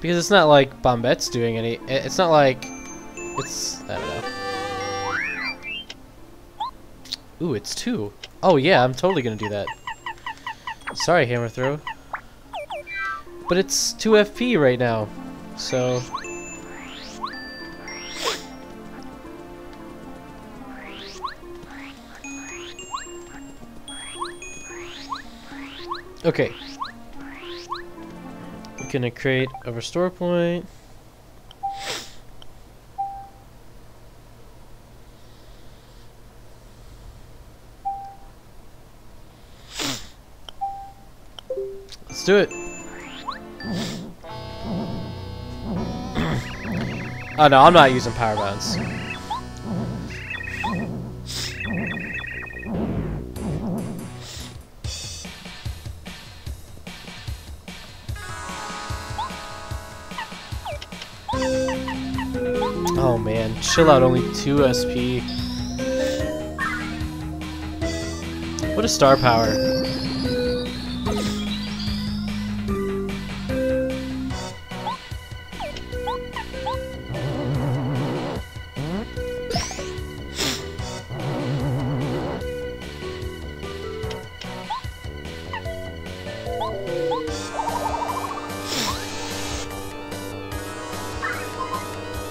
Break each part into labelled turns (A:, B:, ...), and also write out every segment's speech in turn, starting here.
A: Because it's not like Bombette's doing any. It's not like. It's. I don't know. Ooh, it's two. Oh, yeah, I'm totally gonna do that. Sorry, Hammer Throw. But it's 2 FP right now. So. Okay. Gonna create a restore point. Let's do it. oh no, I'm not using power bounce. Oh man, chill out, only 2 SP. What a star power.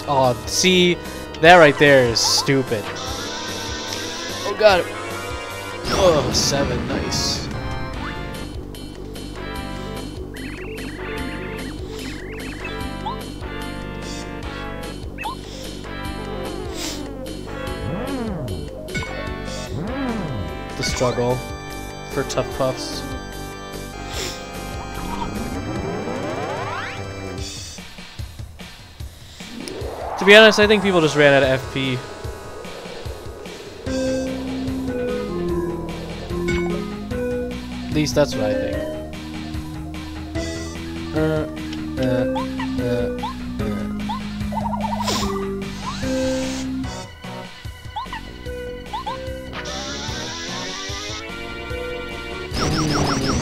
A: Oh, see, that right there is stupid. Oh god. Oh, seven, nice. The struggle for Tuff Puffs. To be honest, I think people just ran out of FP. At least that's what I think. Uh, uh, uh, uh.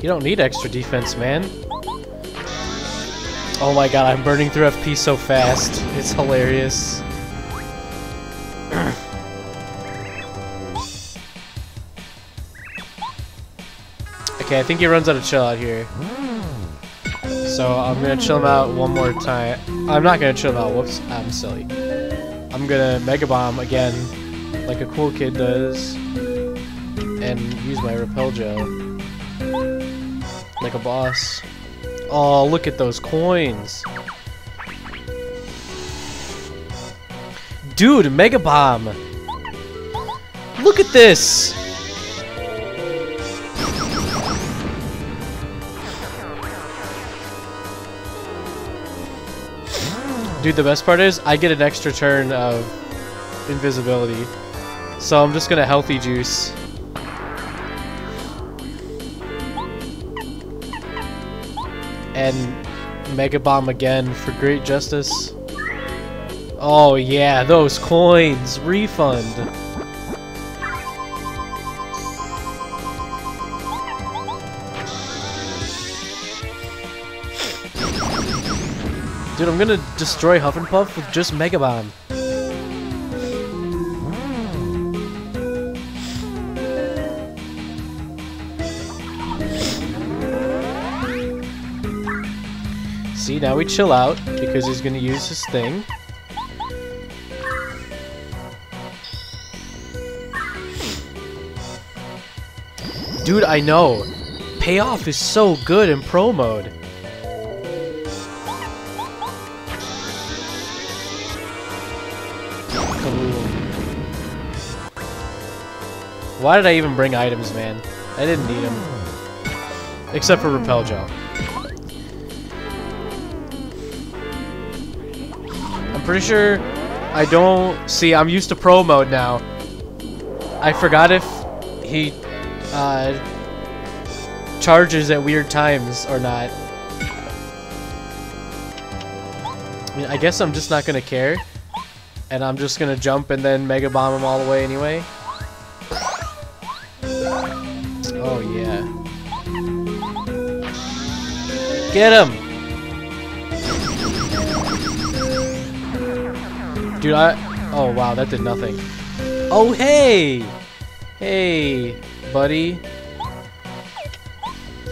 A: You don't need extra defense, man. Oh my god, I'm burning through FP so fast. It's hilarious. okay, I think he runs out of chill out here. So I'm gonna chill him out one more time. I'm not gonna chill him out. Whoops, I'm silly. I'm gonna Mega Bomb again, like a cool kid does, and use my Repel Gel like a boss. Oh, look at those coins. Dude, Mega Bomb. Look at this. Dude, the best part is I get an extra turn of invisibility. So I'm just gonna healthy juice. And Mega Bomb again for great justice. Oh yeah, those coins! Refund! Dude, I'm gonna destroy Huff N. Puff with just Mega Bomb. See, now we chill out because he's gonna use his thing. Dude, I know. Payoff is so good in pro mode. Why did I even bring items, man? I didn't need them. Except for Repel Gel. Pretty sure I don't... See, I'm used to pro mode now. I forgot if he uh, charges at weird times or not. I mean, I guess I'm just not gonna care. And I'm just gonna jump and then Mega Bomb him all the way anyway. Oh, yeah. Get him! Dude, I... Oh, wow, that did nothing. Oh, hey! Hey, buddy.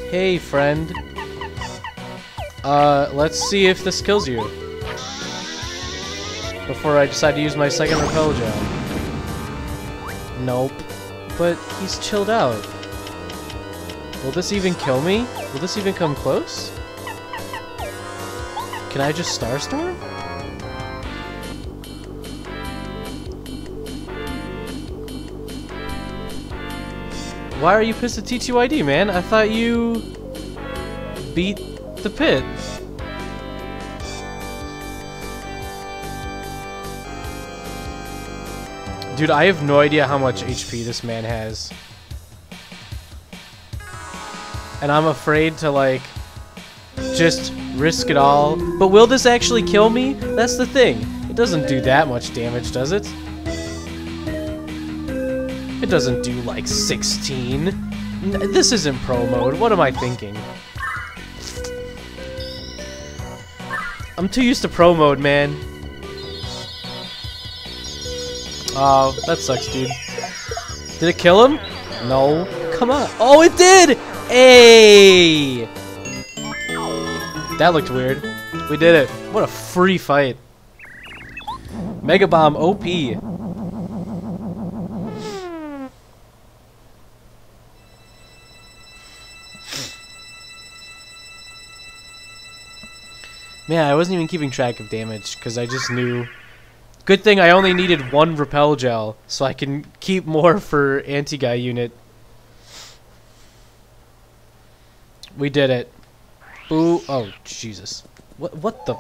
A: Hey, friend. Uh, let's see if this kills you. Before I decide to use my second repel gel. Nope. But he's chilled out. Will this even kill me? Will this even come close? Can I just Starstorm? Why are you pissed at TTYD, man? I thought you beat the pit. Dude, I have no idea how much HP this man has. And I'm afraid to, like, just risk it all. But will this actually kill me? That's the thing. It doesn't do that much damage, does it? It doesn't do, like, 16. N this isn't pro mode. What am I thinking? I'm too used to pro mode, man. Oh, that sucks, dude. Did it kill him? No. Come on. Oh, it did! Hey! That looked weird. We did it. What a free fight. Mega Bomb OP. Man, I wasn't even keeping track of damage because I just knew Good thing I only needed one repel gel, so I can keep more for anti-guy unit. We did it. Ooh, oh, Jesus. What, what the...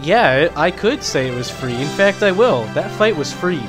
A: Yeah, I could say it was free. In fact, I will. That fight was free.